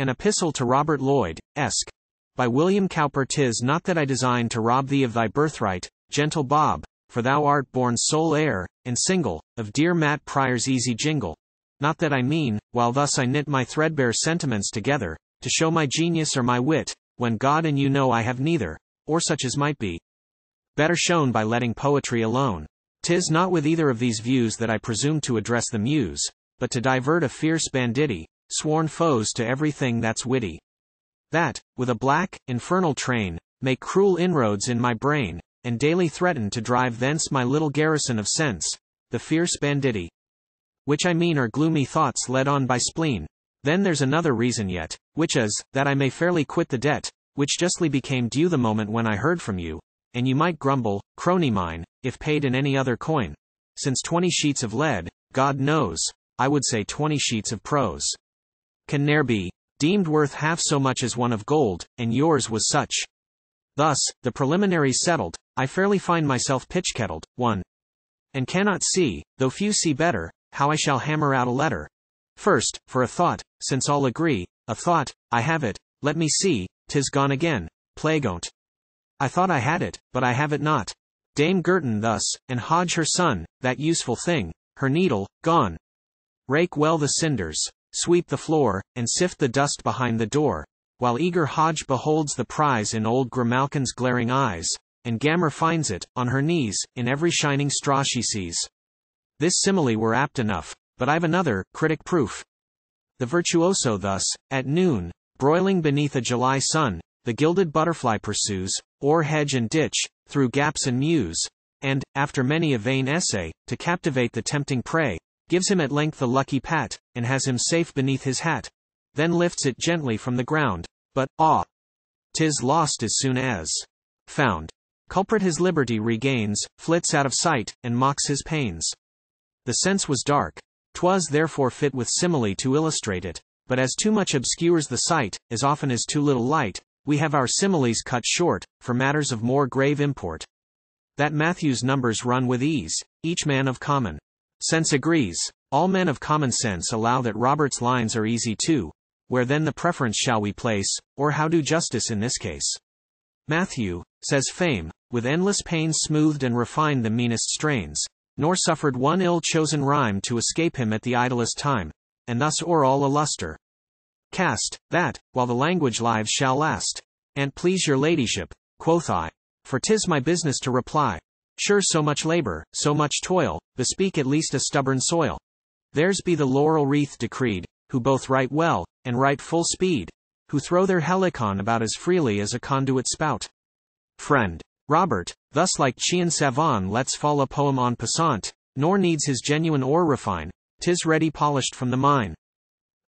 An Epistle to Robert Lloyd, Esq. By William Cowper Tis not that I design to rob thee of thy birthright, gentle Bob, for thou art born sole heir, and single, of dear Mat Prior's easy jingle. Not that I mean, while thus I knit my threadbare sentiments together, to show my genius or my wit, when God and you know I have neither, or such as might be. Better shown by letting poetry alone. Tis not with either of these views that I presume to address the muse, but to divert a fierce banditti, sworn foes to everything that's witty. That, with a black, infernal train, make cruel inroads in my brain, and daily threaten to drive thence my little garrison of sense, the fierce banditti. Which I mean are gloomy thoughts led on by spleen. Then there's another reason yet, which is, that I may fairly quit the debt, which justly became due the moment when I heard from you, and you might grumble, crony mine, if paid in any other coin. Since twenty sheets of lead, God knows, I would say twenty sheets of prose can ne'er be deemed worth half so much as one of gold, and yours was such. Thus, the preliminaries settled, I fairly find myself pitch-kettled, 1. And cannot see, though few see better, how I shall hammer out a letter. First, for a thought, since all agree, a thought, I have it, let me see, tis gone again, plague on't. I thought I had it, but I have it not. Dame Gurton thus, and Hodge her son, that useful thing, her needle, gone. Rake well the cinders, sweep the floor, and sift the dust behind the door, while eager Hodge beholds the prize in old Grimalkin's glaring eyes, and Gammer finds it, on her knees, in every shining straw she sees. This simile were apt enough, but I've another, critic proof. The virtuoso thus, at noon, broiling beneath a July sun, the gilded butterfly pursues, o'er hedge and ditch, through gaps and mews, and, after many a vain essay, to captivate the tempting prey, gives him at length the lucky pat, and has him safe beneath his hat. Then lifts it gently from the ground. But, ah! Tis lost as soon as found. Culprit his liberty regains, flits out of sight, and mocks his pains. The sense was dark. 'Twas therefore fit with simile to illustrate it, but as too much obscures the sight, as often as too little light, we have our similes cut short, for matters of more grave import. That Matthew's numbers run with ease, each man of common Sense agrees. All men of common sense allow that Robert's lines are easy too. Where then the preference shall we place, or how do justice in this case? Matthew, says fame, with endless pains smoothed and refined the meanest strains, nor suffered one ill-chosen rhyme to escape him at the idlest time, and thus o'er all a lustre cast, that, while the language lives shall last. And please your ladyship, quoth I, for 'tis my business to reply, Sure so much labor, so much toil, bespeak at least a stubborn soil. Theirs be the laurel wreath decreed, who both write well, and write full speed, who throw their helicon about as freely as a conduit spout. Friend. Robert, thus like Chien Savon lets fall a poem en passant, nor needs his genuine ore refine, tis ready polished from the mine.